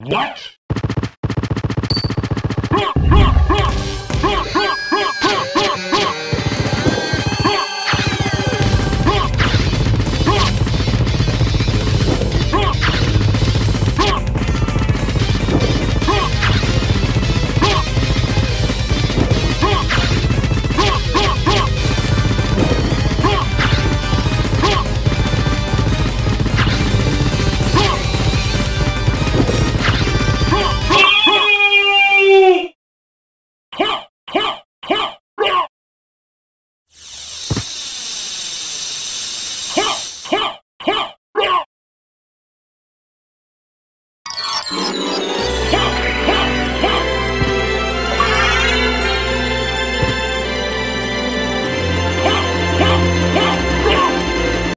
What?